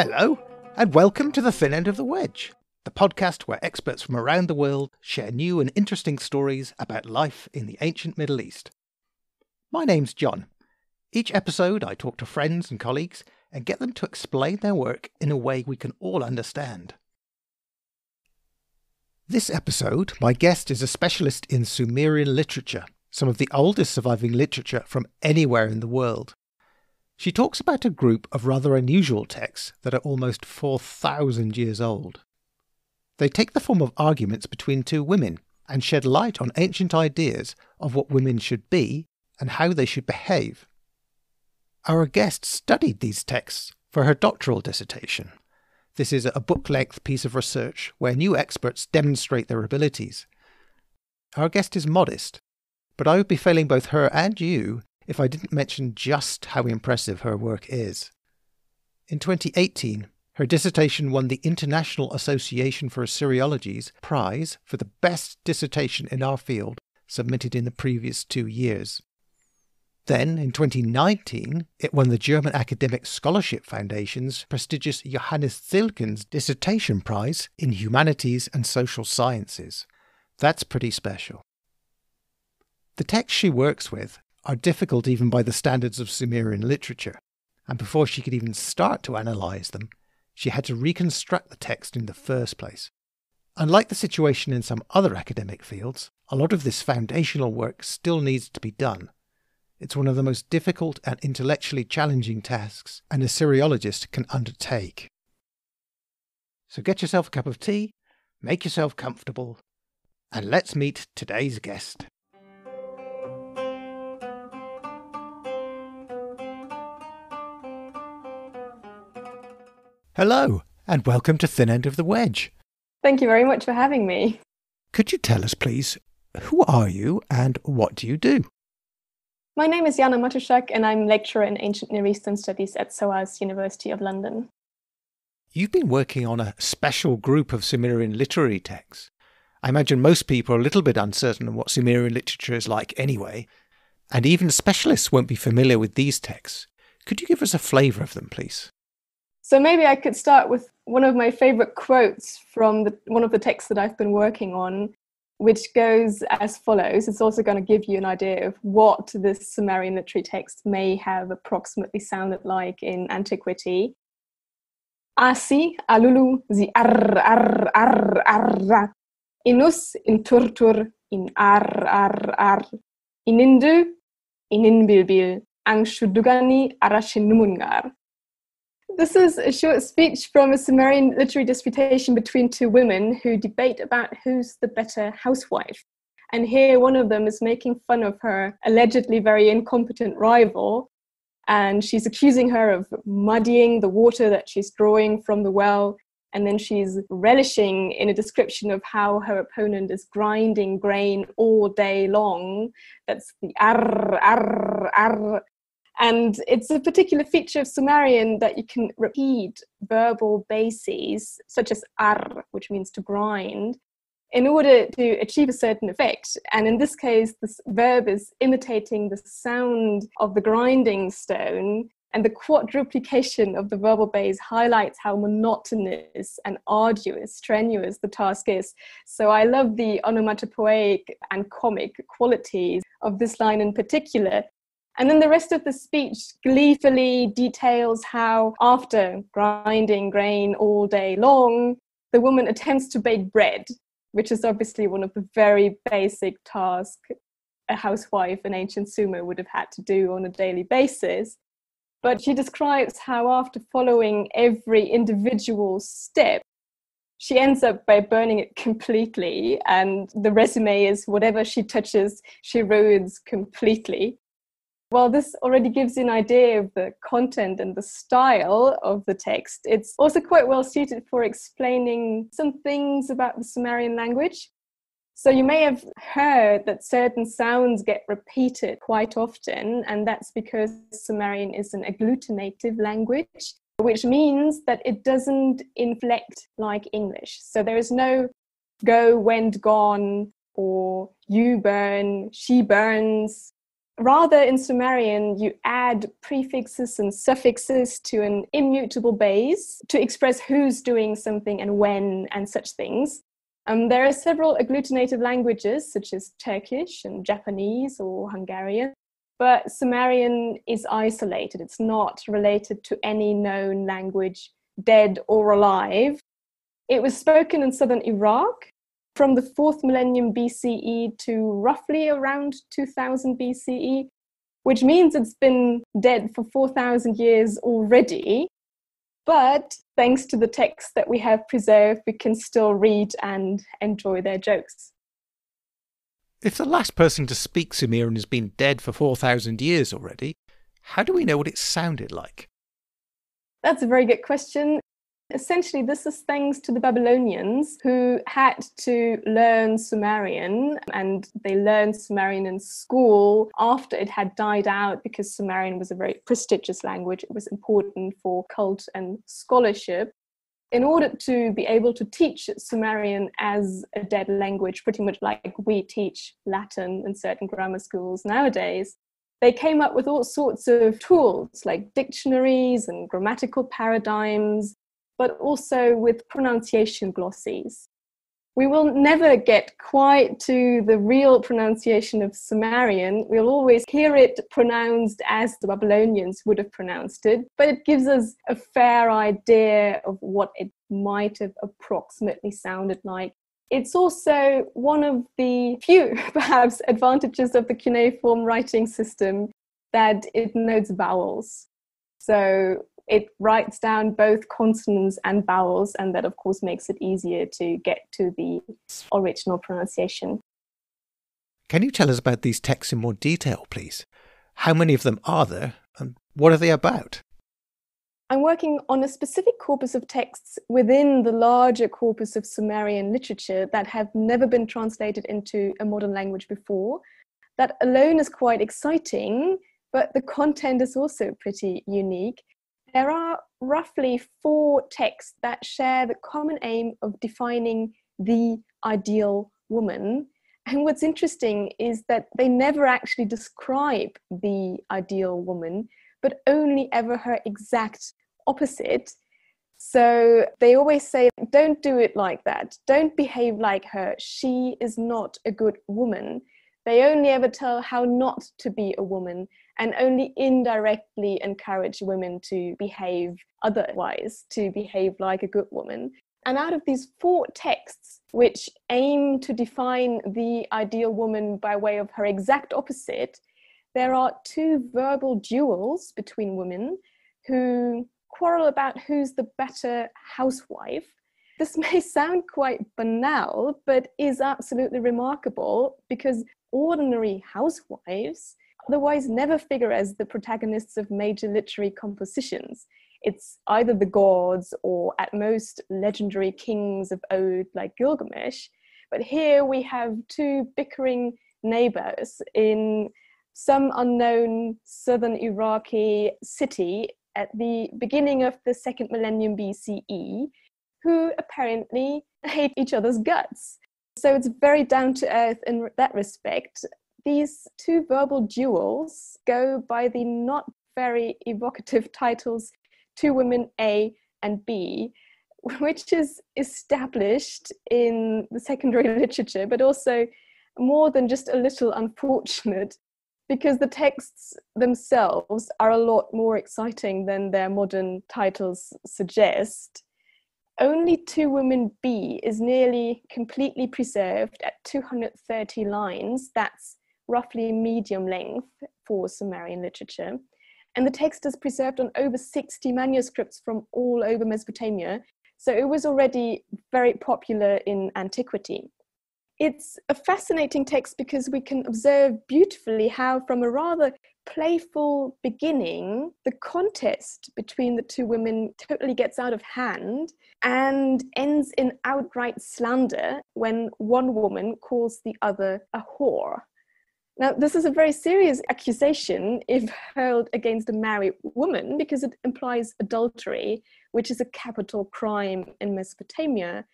Hello, and welcome to the Thin End of the Wedge, the podcast where experts from around the world share new and interesting stories about life in the ancient Middle East. My name's John. Each episode, I talk to friends and colleagues and get them to explain their work in a way we can all understand. This episode, my guest is a specialist in Sumerian literature, some of the oldest surviving literature from anywhere in the world. She talks about a group of rather unusual texts that are almost 4,000 years old. They take the form of arguments between two women and shed light on ancient ideas of what women should be and how they should behave. Our guest studied these texts for her doctoral dissertation. This is a book length piece of research where new experts demonstrate their abilities. Our guest is modest, but I would be failing both her and you if I didn't mention just how impressive her work is. In 2018, her dissertation won the International Association for Assyriology's prize for the best dissertation in our field submitted in the previous two years. Then, in 2019, it won the German Academic Scholarship Foundation's prestigious Johannes Zilkens Dissertation Prize in Humanities and Social Sciences. That's pretty special. The text she works with are difficult even by the standards of Sumerian literature, and before she could even start to analyse them, she had to reconstruct the text in the first place. Unlike the situation in some other academic fields, a lot of this foundational work still needs to be done. It's one of the most difficult and intellectually challenging tasks an Assyriologist can undertake. So get yourself a cup of tea, make yourself comfortable, and let's meet today's guest. Hello, and welcome to Thin End of the Wedge. Thank you very much for having me. Could you tell us, please, who are you and what do you do? My name is Jana Matuszak, and I'm lecturer in Ancient Near Eastern Studies at SOAS University of London. You've been working on a special group of Sumerian literary texts. I imagine most people are a little bit uncertain of what Sumerian literature is like anyway, and even specialists won't be familiar with these texts. Could you give us a flavour of them, please? So maybe I could start with one of my favorite quotes from the, one of the texts that I've been working on, which goes as follows. It's also going to give you an idea of what this Sumerian literary text may have approximately sounded like in antiquity. Asi alulu zi ar ar ar ar inus in turtur in ar ar ar inindu ininbilbil ang shudugani arashinumungar this is a short speech from a Sumerian literary disputation between two women who debate about who's the better housewife. And here, one of them is making fun of her allegedly very incompetent rival. And she's accusing her of muddying the water that she's drawing from the well. And then she's relishing in a description of how her opponent is grinding grain all day long. That's the ar, ar, ar and it's a particular feature of Sumerian that you can repeat verbal bases, such as ar, which means to grind, in order to achieve a certain effect. And in this case, this verb is imitating the sound of the grinding stone. And the quadruplication of the verbal base highlights how monotonous and arduous, strenuous the task is. So I love the onomatopoeic and comic qualities of this line in particular, and then the rest of the speech gleefully details how, after grinding grain all day long, the woman attempts to bake bread, which is obviously one of the very basic tasks a housewife in ancient Sumer would have had to do on a daily basis. But she describes how, after following every individual step, she ends up by burning it completely. And the resume is whatever she touches, she ruins completely. While this already gives you an idea of the content and the style of the text, it's also quite well suited for explaining some things about the Sumerian language. So you may have heard that certain sounds get repeated quite often, and that's because Sumerian is an agglutinative language, which means that it doesn't inflect like English. So there is no go, went, gone, or you burn, she burns, Rather, in Sumerian, you add prefixes and suffixes to an immutable base to express who's doing something and when and such things. Um, there are several agglutinative languages, such as Turkish and Japanese or Hungarian, but Sumerian is isolated. It's not related to any known language, dead or alive. It was spoken in southern Iraq from the fourth millennium BCE to roughly around 2000 BCE, which means it's been dead for 4,000 years already. But thanks to the texts that we have preserved, we can still read and enjoy their jokes. If the last person to speak Sumerian has been dead for 4,000 years already, how do we know what it sounded like? That's a very good question. Essentially, this is thanks to the Babylonians who had to learn Sumerian and they learned Sumerian in school after it had died out because Sumerian was a very prestigious language. It was important for cult and scholarship. In order to be able to teach Sumerian as a dead language, pretty much like we teach Latin in certain grammar schools nowadays, they came up with all sorts of tools like dictionaries and grammatical paradigms but also with pronunciation glosses. We will never get quite to the real pronunciation of Sumerian. We'll always hear it pronounced as the Babylonians would have pronounced it, but it gives us a fair idea of what it might have approximately sounded like. It's also one of the few, perhaps, advantages of the cuneiform writing system that it notes vowels. So it writes down both consonants and vowels, and that, of course, makes it easier to get to the original pronunciation. Can you tell us about these texts in more detail, please? How many of them are there, and what are they about? I'm working on a specific corpus of texts within the larger corpus of Sumerian literature that have never been translated into a modern language before. That alone is quite exciting, but the content is also pretty unique. There are roughly four texts that share the common aim of defining the ideal woman. And what's interesting is that they never actually describe the ideal woman, but only ever her exact opposite. So they always say, don't do it like that. Don't behave like her. She is not a good woman. They only ever tell how not to be a woman and only indirectly encourage women to behave otherwise, to behave like a good woman. And out of these four texts, which aim to define the ideal woman by way of her exact opposite, there are two verbal duels between women who quarrel about who's the better housewife. This may sound quite banal, but is absolutely remarkable because ordinary housewives otherwise never figure as the protagonists of major literary compositions. It's either the gods or at most legendary kings of old like Gilgamesh. But here we have two bickering neighbors in some unknown southern Iraqi city at the beginning of the second millennium BCE who apparently hate each other's guts. So it's very down to earth in that respect these two verbal duels go by the not very evocative titles Two Women A and B, which is established in the secondary literature, but also more than just a little unfortunate because the texts themselves are a lot more exciting than their modern titles suggest. Only Two Women B is nearly completely preserved at 230 lines. That's roughly medium length for Sumerian literature. And the text is preserved on over 60 manuscripts from all over Mesopotamia. So it was already very popular in antiquity. It's a fascinating text because we can observe beautifully how, from a rather playful beginning, the contest between the two women totally gets out of hand and ends in outright slander when one woman calls the other a whore. Now, this is a very serious accusation if hurled against a married woman because it implies adultery, which is a capital crime in Mesopotamia.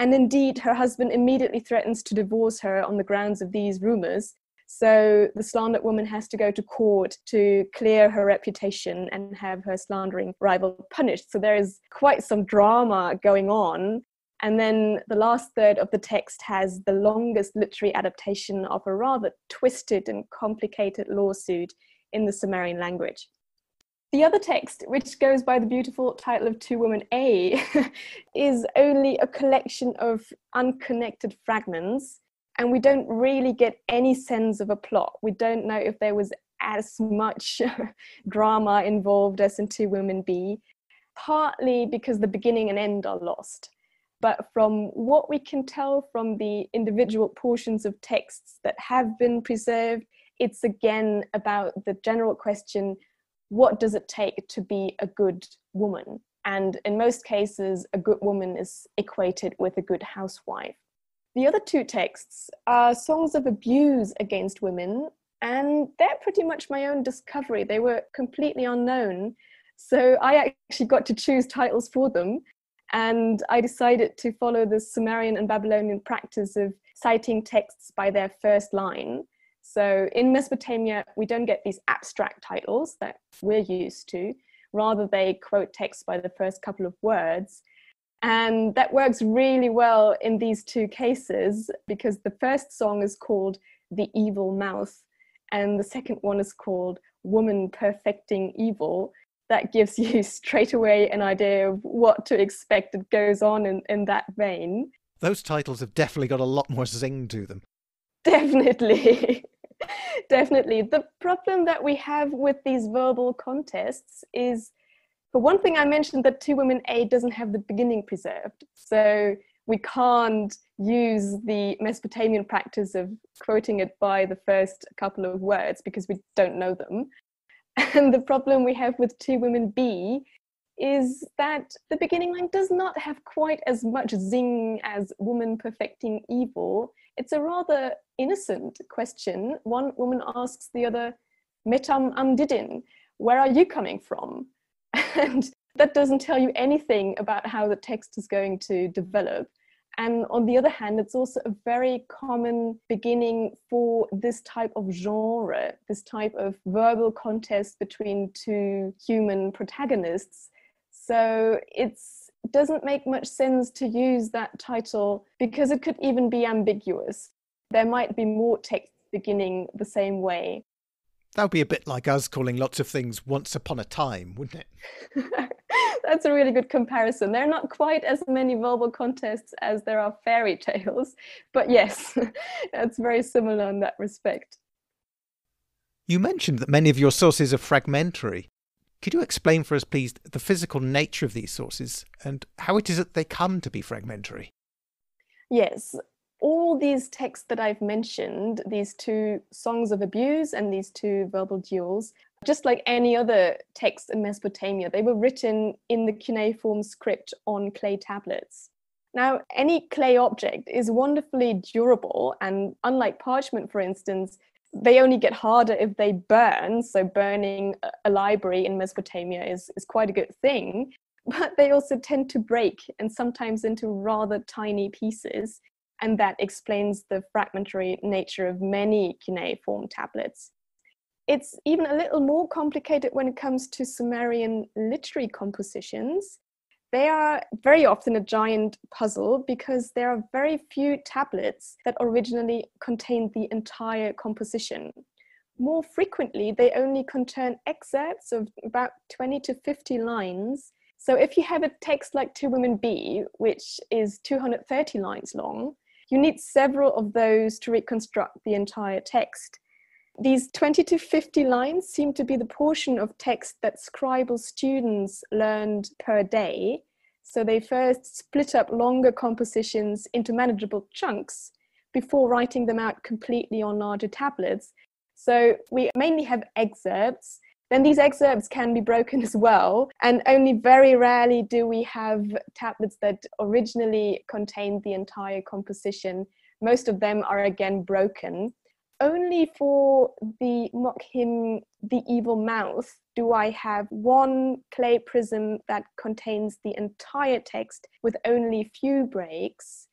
And indeed, her husband immediately threatens to divorce her on the grounds of these rumors. So the slandered woman has to go to court to clear her reputation and have her slandering rival punished. So there is quite some drama going on. And then the last third of the text has the longest literary adaptation of a rather twisted and complicated lawsuit in the Sumerian language. The other text, which goes by the beautiful title of Two Women A, is only a collection of unconnected fragments, and we don't really get any sense of a plot. We don't know if there was as much drama involved as in Two Women B, partly because the beginning and end are lost. But from what we can tell from the individual portions of texts that have been preserved, it's again about the general question what does it take to be a good woman? And in most cases, a good woman is equated with a good housewife. The other two texts are songs of abuse against women, and they're pretty much my own discovery. They were completely unknown. So I actually got to choose titles for them. And I decided to follow the Sumerian and Babylonian practice of citing texts by their first line. So in Mesopotamia, we don't get these abstract titles that we're used to. Rather, they quote text by the first couple of words. And that works really well in these two cases because the first song is called The Evil Mouth, and the second one is called Woman Perfecting Evil. That gives you straight away an idea of what to expect that goes on in, in that vein. Those titles have definitely got a lot more zing to them. Definitely. Definitely. The problem that we have with these verbal contests is, for one thing, I mentioned that Two Women A doesn't have the beginning preserved. So we can't use the Mesopotamian practice of quoting it by the first couple of words because we don't know them. And the problem we have with Two Women B is that the beginning line does not have quite as much zing as woman perfecting evil. It's a rather innocent question. One woman asks the other, Metam Amdidin, where are you coming from? And that doesn't tell you anything about how the text is going to develop. And on the other hand, it's also a very common beginning for this type of genre, this type of verbal contest between two human protagonists. So it's doesn't make much sense to use that title because it could even be ambiguous. There might be more text beginning the same way. That would be a bit like us calling lots of things once upon a time, wouldn't it? That's a really good comparison. There are not quite as many verbal contests as there are fairy tales, but yes, that's very similar in that respect. You mentioned that many of your sources are fragmentary. Could you explain for us, please, the physical nature of these sources and how it is that they come to be fragmentary? Yes. All these texts that I've mentioned, these two songs of abuse and these two verbal duels, just like any other text in Mesopotamia, they were written in the cuneiform script on clay tablets. Now, any clay object is wonderfully durable, and unlike parchment, for instance, they only get harder if they burn. So burning a library in Mesopotamia is, is quite a good thing. But they also tend to break and sometimes into rather tiny pieces. And that explains the fragmentary nature of many cuneiform tablets. It's even a little more complicated when it comes to Sumerian literary compositions they are very often a giant puzzle because there are very few tablets that originally contained the entire composition. More frequently, they only contain excerpts of about 20 to 50 lines. So if you have a text like Two Women B, which is 230 lines long, you need several of those to reconstruct the entire text. These 20 to 50 lines seem to be the portion of text that scribal students learned per day. So they first split up longer compositions into manageable chunks before writing them out completely on larger tablets. So we mainly have excerpts. Then these excerpts can be broken as well, and only very rarely do we have tablets that originally contained the entire composition. Most of them are again broken only for the mock hymn The Evil Mouth do I have one clay prism that contains the entire text with only a few breaks.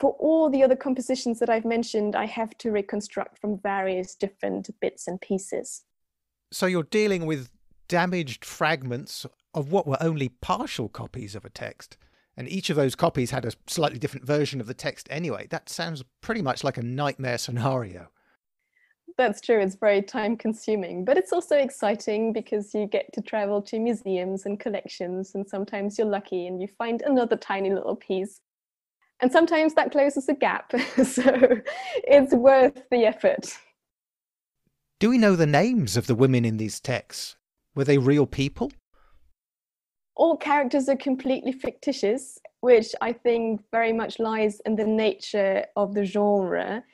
For all the other compositions that I've mentioned, I have to reconstruct from various different bits and pieces. So you're dealing with damaged fragments of what were only partial copies of a text. And each of those copies had a slightly different version of the text anyway. That sounds pretty much like a nightmare scenario. That's true. It's very time consuming, but it's also exciting because you get to travel to museums and collections, and sometimes you're lucky and you find another tiny little piece. And sometimes that closes a gap. so it's worth the effort. Do we know the names of the women in these texts? Were they real people? All characters are completely fictitious, which I think very much lies in the nature of the genre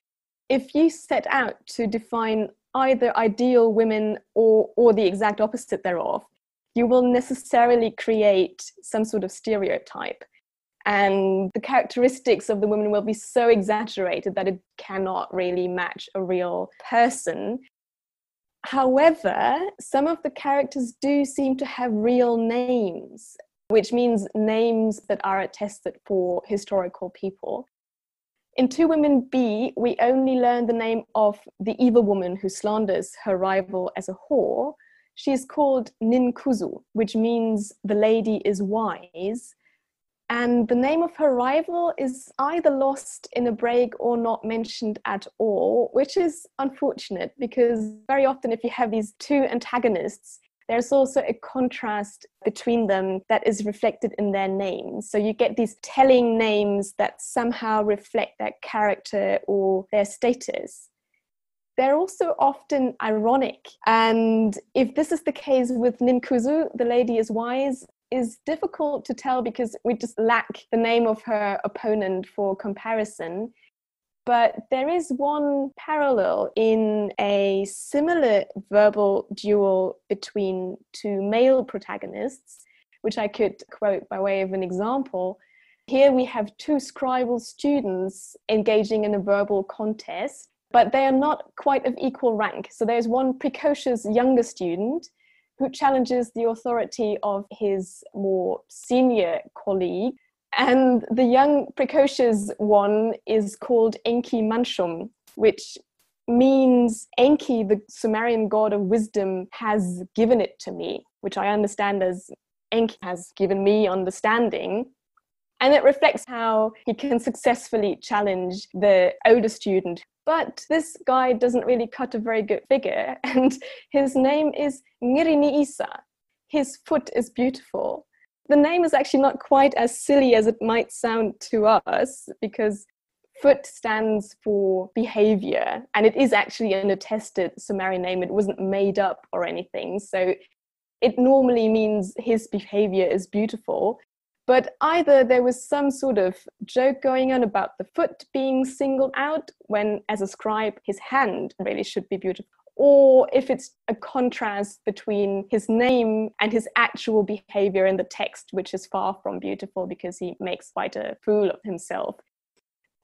if you set out to define either ideal women or, or the exact opposite thereof, you will necessarily create some sort of stereotype. And the characteristics of the women will be so exaggerated that it cannot really match a real person. However, some of the characters do seem to have real names, which means names that are attested for historical people. In Two Women B, we only learn the name of the evil woman who slanders her rival as a whore. She is called Ninkuzu, which means the lady is wise. And the name of her rival is either lost in a break or not mentioned at all, which is unfortunate because very often, if you have these two antagonists, there's also a contrast between them that is reflected in their names. So you get these telling names that somehow reflect their character or their status. They're also often ironic. And if this is the case with Ninkuzu, the lady is wise, is difficult to tell because we just lack the name of her opponent for comparison. But there is one parallel in a similar verbal duel between two male protagonists, which I could quote by way of an example. Here we have two scribal students engaging in a verbal contest, but they are not quite of equal rank. So there's one precocious younger student who challenges the authority of his more senior colleague and the young precocious one is called Enki Manshum, which means Enki, the Sumerian god of wisdom, has given it to me, which I understand as Enki has given me understanding. And it reflects how he can successfully challenge the older student. But this guy doesn't really cut a very good figure, and his name is Ngirini Isa. His foot is beautiful the name is actually not quite as silly as it might sound to us because foot stands for behavior and it is actually an attested Sumerian name. It wasn't made up or anything. So it normally means his behavior is beautiful. But either there was some sort of joke going on about the foot being singled out when, as a scribe, his hand really should be beautiful, or if it's a contrast between his name and his actual behavior in the text, which is far from beautiful because he makes quite a fool of himself.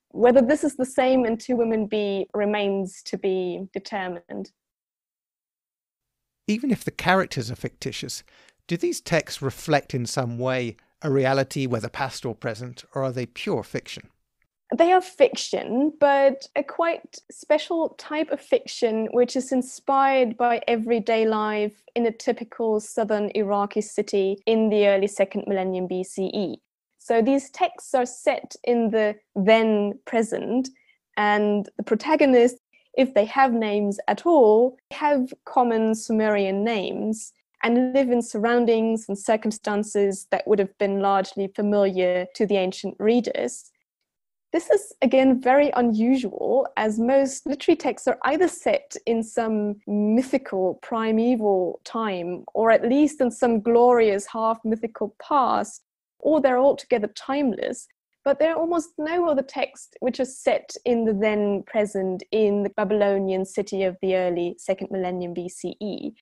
Whether this is the same in Two Women B remains to be determined. Even if the characters are fictitious, do these texts reflect in some way a reality, whether past or present, or are they pure fiction? They are fiction, but a quite special type of fiction which is inspired by everyday life in a typical southern Iraqi city in the early second millennium BCE. So these texts are set in the then present, and the protagonists, if they have names at all, have common Sumerian names and live in surroundings and circumstances that would have been largely familiar to the ancient readers. This is again very unusual, as most literary texts are either set in some mythical primeval time, or at least in some glorious half mythical past, or they're altogether timeless. But there are almost no other texts which are set in the then present in the Babylonian city of the early second millennium BCE.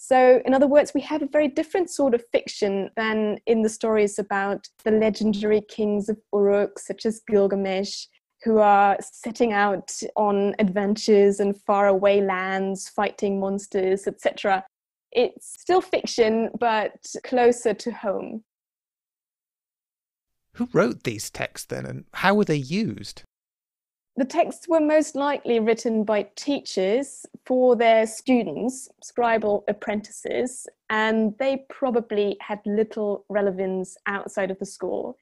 So, in other words, we have a very different sort of fiction than in the stories about the legendary kings of Uruk, such as Gilgamesh, who are setting out on adventures in faraway lands, fighting monsters, etc. It's still fiction, but closer to home. Who wrote these texts then, and how were they used? The texts were most likely written by teachers for their students, scribal apprentices, and they probably had little relevance outside of the school.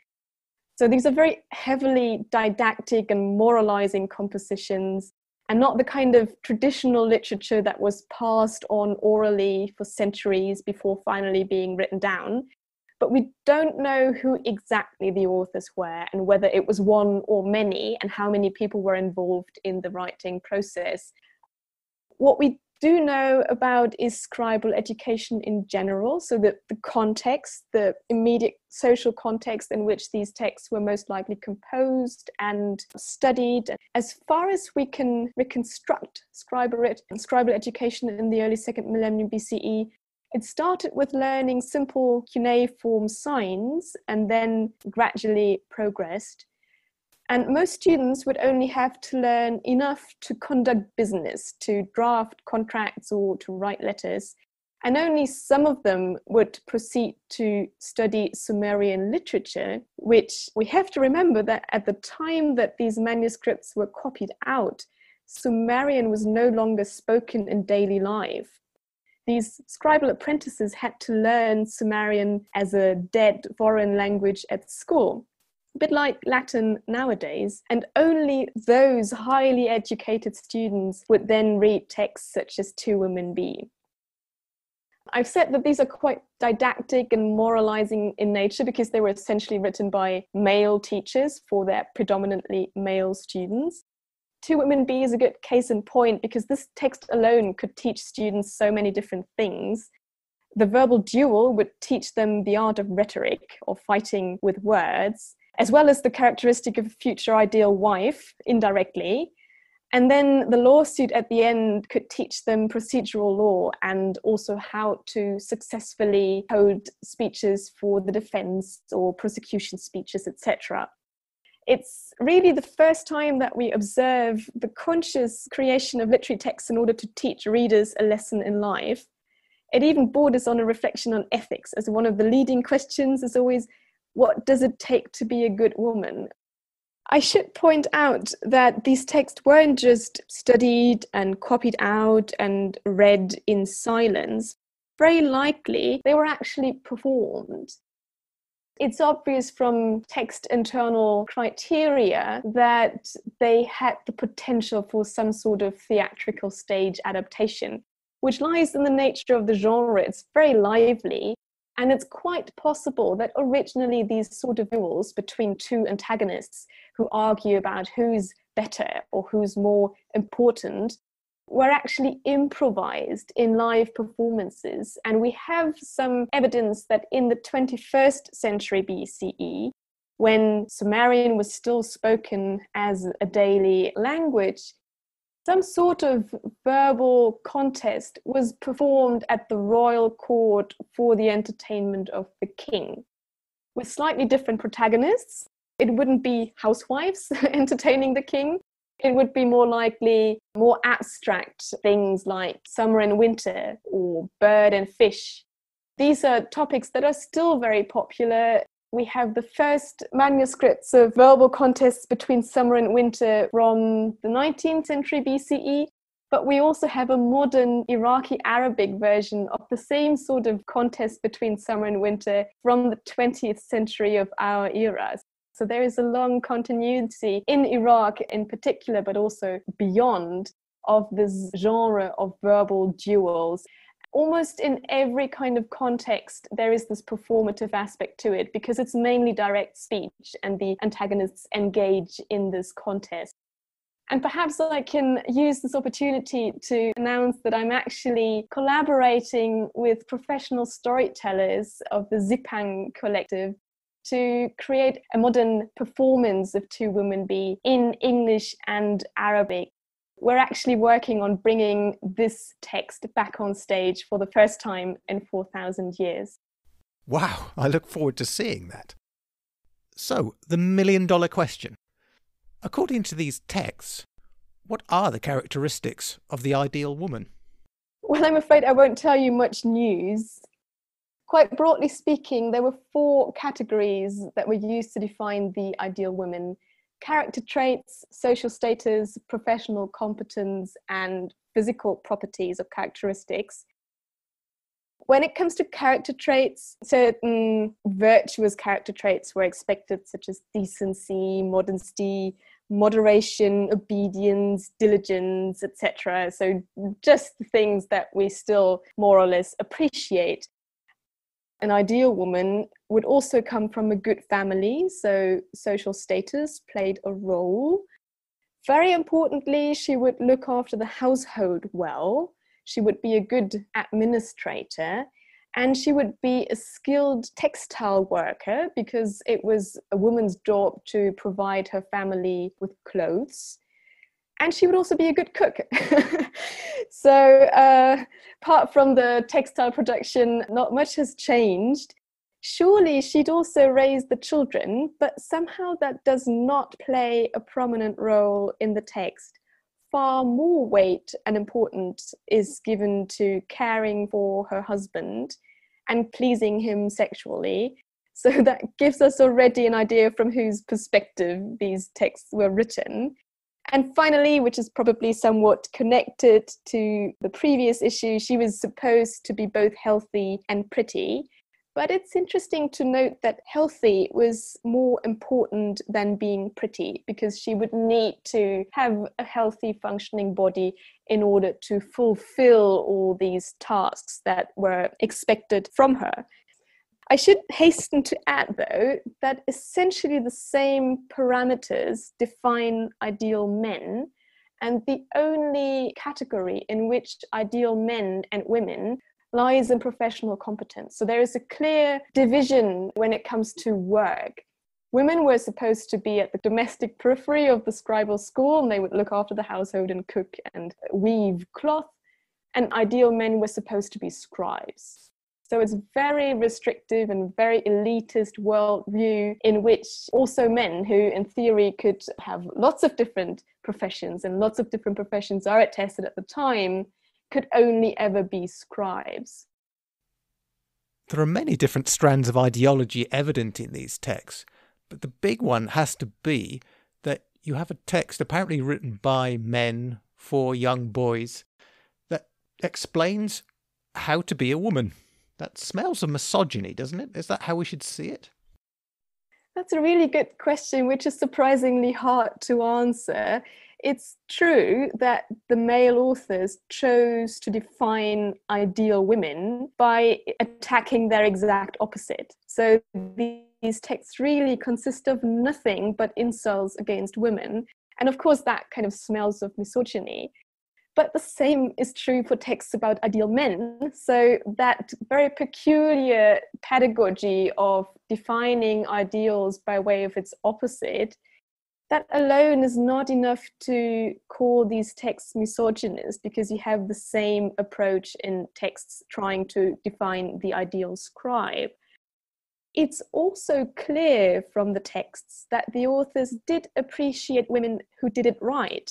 So these are very heavily didactic and moralizing compositions, and not the kind of traditional literature that was passed on orally for centuries before finally being written down but we don't know who exactly the authors were and whether it was one or many and how many people were involved in the writing process. What we do know about is scribal education in general, so that the context, the immediate social context in which these texts were most likely composed and studied. As far as we can reconstruct scribal, scribal education in the early second millennium BCE, it started with learning simple cuneiform signs and then gradually progressed. And most students would only have to learn enough to conduct business, to draft contracts or to write letters. And only some of them would proceed to study Sumerian literature, which we have to remember that at the time that these manuscripts were copied out, Sumerian was no longer spoken in daily life these scribal apprentices had to learn Sumerian as a dead foreign language at school, a bit like Latin nowadays, and only those highly educated students would then read texts such as Two Women B. I've said that these are quite didactic and moralizing in nature because they were essentially written by male teachers for their predominantly male students. Two Women B is a good case in point because this text alone could teach students so many different things. The verbal duel would teach them the art of rhetoric or fighting with words, as well as the characteristic of a future ideal wife indirectly. And then the lawsuit at the end could teach them procedural law and also how to successfully hold speeches for the defense or prosecution speeches, etc it's really the first time that we observe the conscious creation of literary texts in order to teach readers a lesson in life. It even borders on a reflection on ethics, as one of the leading questions is always what does it take to be a good woman? I should point out that these texts weren't just studied and copied out and read in silence. Very likely, they were actually performed. It's obvious from text internal criteria that they had the potential for some sort of theatrical stage adaptation, which lies in the nature of the genre. It's very lively, and it's quite possible that originally these sort of duels between two antagonists who argue about who's better or who's more important were actually improvised in live performances. And we have some evidence that in the 21st century BCE, when Sumerian was still spoken as a daily language, some sort of verbal contest was performed at the royal court for the entertainment of the king, with slightly different protagonists. It wouldn't be housewives entertaining the king, it would be more likely more abstract things like summer and winter or bird and fish. These are topics that are still very popular. We have the first manuscripts of verbal contests between summer and winter from the 19th century BCE, but we also have a modern Iraqi Arabic version of the same sort of contest between summer and winter from the 20th century of our era. So there is a long continuity in Iraq in particular, but also beyond of this genre of verbal duels. Almost in every kind of context, there is this performative aspect to it because it's mainly direct speech and the antagonists engage in this contest. And perhaps I can use this opportunity to announce that I'm actually collaborating with professional storytellers of the Zipang Collective to create a modern performance of Two Women B in English and Arabic. We're actually working on bringing this text back on stage for the first time in 4,000 years. Wow, I look forward to seeing that. So, the million dollar question. According to these texts, what are the characteristics of the ideal woman? Well, I'm afraid I won't tell you much news Quite broadly speaking, there were four categories that were used to define the ideal woman character traits, social status, professional competence, and physical properties or characteristics. When it comes to character traits, certain virtuous character traits were expected, such as decency, modesty, moderation, obedience, diligence, etc. So, just the things that we still more or less appreciate. An ideal woman would also come from a good family, so social status played a role. Very importantly, she would look after the household well. She would be a good administrator and she would be a skilled textile worker because it was a woman's job to provide her family with clothes and she would also be a good cook so uh, apart from the textile production not much has changed surely she'd also raise the children but somehow that does not play a prominent role in the text far more weight and importance is given to caring for her husband and pleasing him sexually. So that gives us already an idea from whose perspective these texts were written. And finally, which is probably somewhat connected to the previous issue, she was supposed to be both healthy and pretty. But it's interesting to note that healthy was more important than being pretty because she would need to have a healthy functioning body in order to fulfill all these tasks that were expected from her. I should hasten to add, though, that essentially the same parameters define ideal men, and the only category in which ideal men and women lies in professional competence. So there is a clear division when it comes to work. Women were supposed to be at the domestic periphery of the scribal school and they would look after the household and cook and weave cloth. And ideal men were supposed to be scribes. So it's very restrictive and very elitist worldview in which also men who, in theory, could have lots of different professions and lots of different professions are attested at the time could only ever be scribes. There are many different strands of ideology evident in these texts, but the big one has to be that you have a text apparently written by men for young boys that explains how to be a woman. That smells of misogyny, doesn't it? Is that how we should see it? That's a really good question, which is surprisingly hard to answer it's true that the male authors chose to define ideal women by attacking their exact opposite. So these texts really consist of nothing but insults against women. And of course, that kind of smells of misogyny. But the same is true for texts about ideal men. So that very peculiar pedagogy of defining ideals by way of its opposite that alone is not enough to call these texts misogynist because you have the same approach in texts trying to define the ideal scribe. It's also clear from the texts that the authors did appreciate women who did it right.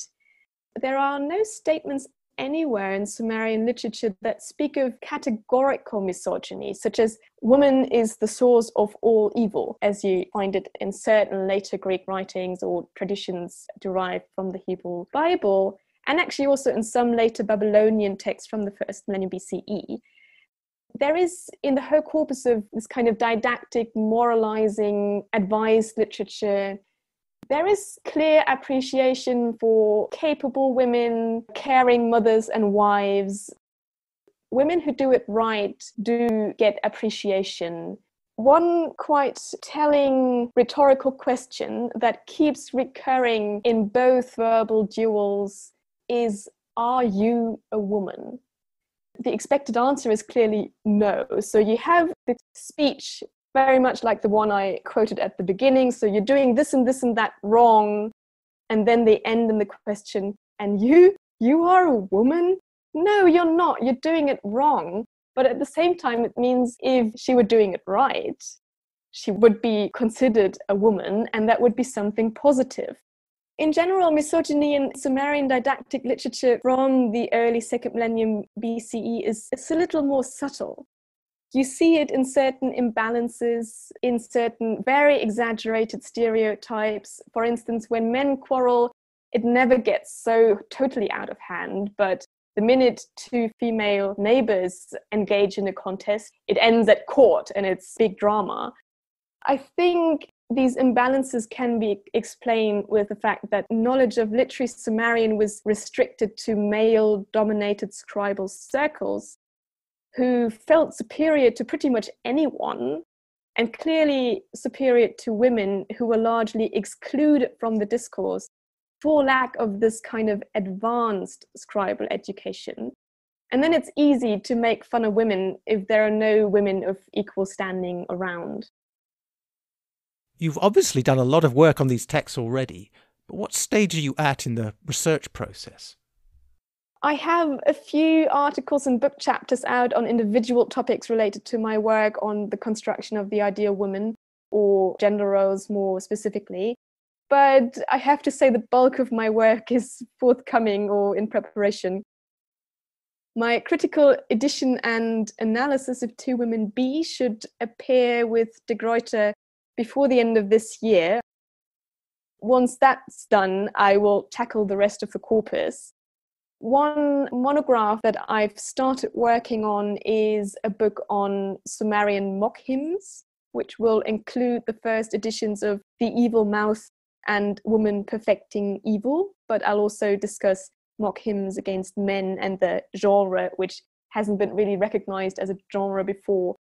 There are no statements anywhere in Sumerian literature that speak of categorical misogyny, such as woman is the source of all evil, as you find it in certain later Greek writings or traditions derived from the Hebrew Bible, and actually also in some later Babylonian texts from the first millennium BCE. There is in the whole corpus of this kind of didactic, moralizing, advice literature there is clear appreciation for capable women, caring mothers and wives. Women who do it right do get appreciation. One quite telling rhetorical question that keeps recurring in both verbal duels is Are you a woman? The expected answer is clearly no. So you have the speech very much like the one I quoted at the beginning. So you're doing this and this and that wrong. And then they end in the question, and you, you are a woman? No, you're not. You're doing it wrong. But at the same time, it means if she were doing it right, she would be considered a woman, and that would be something positive. In general, misogyny in Sumerian didactic literature from the early second millennium BCE is it's a little more subtle You see it in certain imbalances, in certain very exaggerated stereotypes. For instance, when men quarrel, it never gets so totally out of hand, but the minute two female neighbors engage in a contest, it ends at court and it's big drama. I think these imbalances can be explained with the fact that knowledge of literary Sumerian was restricted to male dominated scribal circles who felt superior to pretty much anyone and clearly superior to women who were largely excluded from the discourse for lack of this kind of advanced scribal education. And then it's easy to make fun of women if there are no women of equal standing around. You've obviously done a lot of work on these texts already, but what stage are you at in the research process? I have a few articles and book chapters out on individual topics related to my work on the construction of the ideal woman or gender roles more specifically. But I have to say, the bulk of my work is forthcoming or in preparation. My critical edition and analysis of Two Women B should appear with De Gruyter before the end of this year. Once that's done, I will tackle the rest of the corpus. One monograph that I've started working on is a book on Sumerian mock hymns, which will include the first editions of The Evil Mouth and Woman Perfecting Evil, but I'll also discuss mock hymns against men and the genre, which hasn't been really recognized as a genre before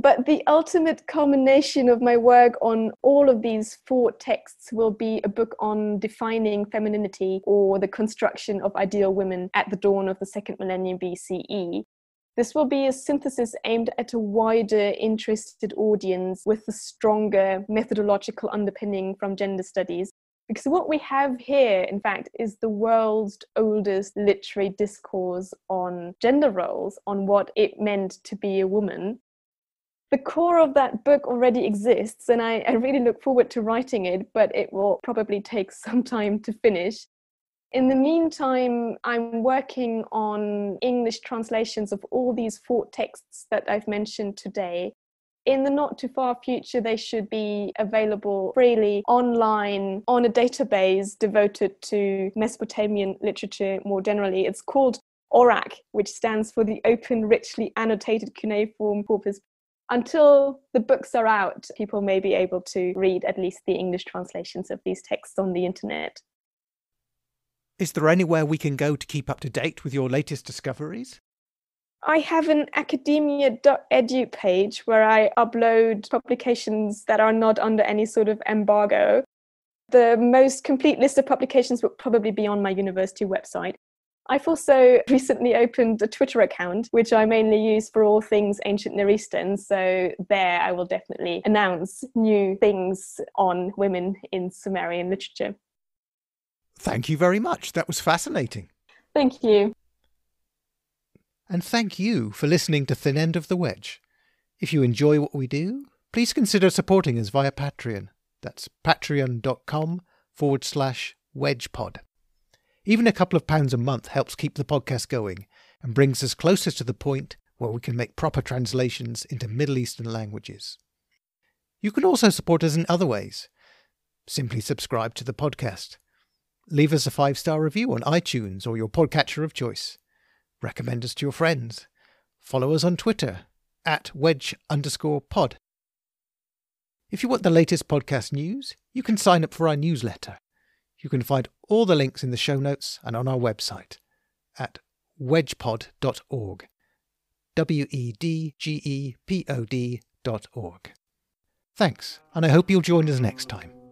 but the ultimate culmination of my work on all of these four texts will be a book on defining femininity or the construction of ideal women at the dawn of the second millennium BCE. This will be a synthesis aimed at a wider interested audience with a stronger methodological underpinning from gender studies. Because what we have here, in fact, is the world's oldest literary discourse on gender roles, on what it meant to be a woman the core of that book already exists and I, I, really look forward to writing it but it will probably take some time to finish. In the meantime i'm working on english translations of all these four texts that i've mentioned today. In the not too far future they should be available freely online on a database devoted to mesopotamian literature more generally. It's called ORACC, which stands for the Open Richly Annotated Cuneiform Corpus until the books are out, people may be able to read at least the English translations of these texts on the internet. Is there anywhere we can go to keep up to date with your latest discoveries? I have an academia.edu page where I upload publications that are not under any sort of embargo. The most complete list of publications will probably be on my university website. I've also recently opened a Twitter account, which I mainly use for all things ancient Near Eastern. So there I will definitely announce new things on women in Sumerian literature. Thank you very much. That was fascinating. Thank you. And thank you for listening to Thin End of the Wedge. If you enjoy what we do, please consider supporting us via Patreon. That's patreon.com forward slash wedgepod. Even a couple of pounds a month helps keep the podcast going and brings us closer to the point where we can make proper translations into Middle Eastern languages. You can also support us in other ways. Simply subscribe to the podcast. Leave us a five star review on iTunes or your podcatcher of choice. Recommend us to your friends. Follow us on Twitter at wedge underscore pod. If you want the latest podcast news, you can sign up for our newsletter. You can find all the links in the show notes and on our website at wedgepod.org. W E D G E P O D dot org. Thanks, and I hope you'll join us next time.